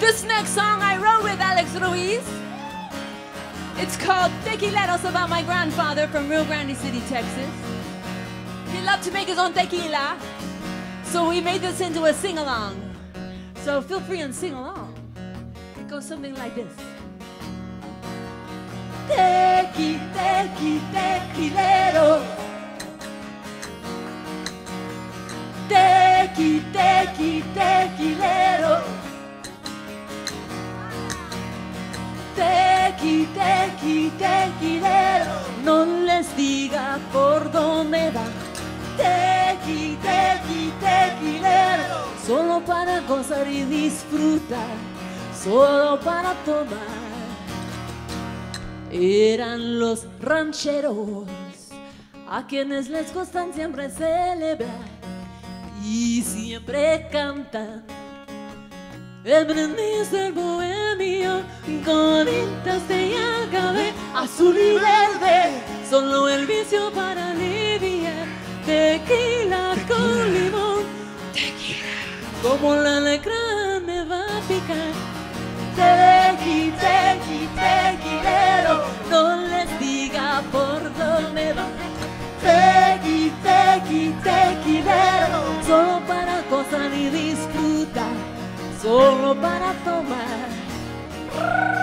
This next song I wrote with Alex Ruiz. It's called Tequileros about my grandfather from Rio Grande City, Texas. He loved to make his own tequila, so we made this into a sing-along. So feel free and sing along. It goes something like this. Tequi, tequi, tequilero. Tequi, tequi, tequilero. Tequilero. No les diga por dónde va. Tequi, tequi. Solo para gozar y disfrutar. Solo para tomar. Eran los rancheros a quienes les gustan siempre celebrar y siempre cantan. El brindis del bohemio, coditas de azul y verde, solo el vicio para aliviar. Tequila con limón, tequila, como la alacrán me va a picar. Tequi, tequi, tequilero, no les diga por dónde va. Tequi, tequi, tequilero, solo para gozar y disfrutar, solo para tomar.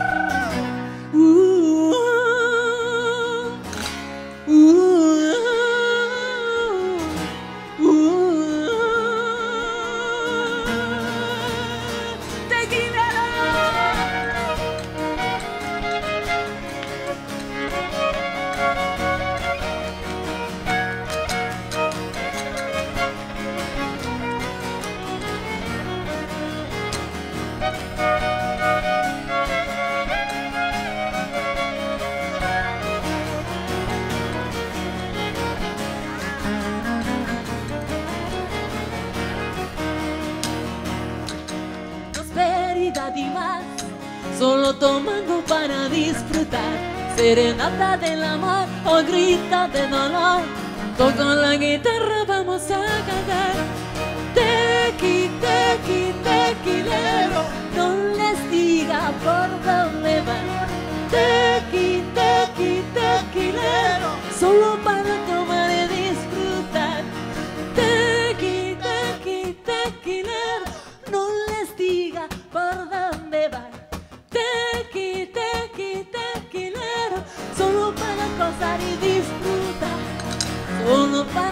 Solo tomando para disfrutar. Serenata del amor o grita de dolor, con la guitarra vamos a cantar. Tequi, tequi, tequilero, no les diga por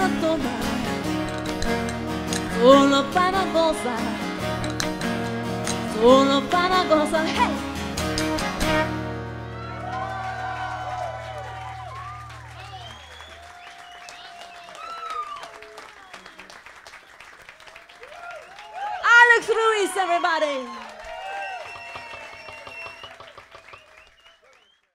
para tomar, solo para gozar, solo para gozar. ¡Hey! Alex Ruiz, everybody.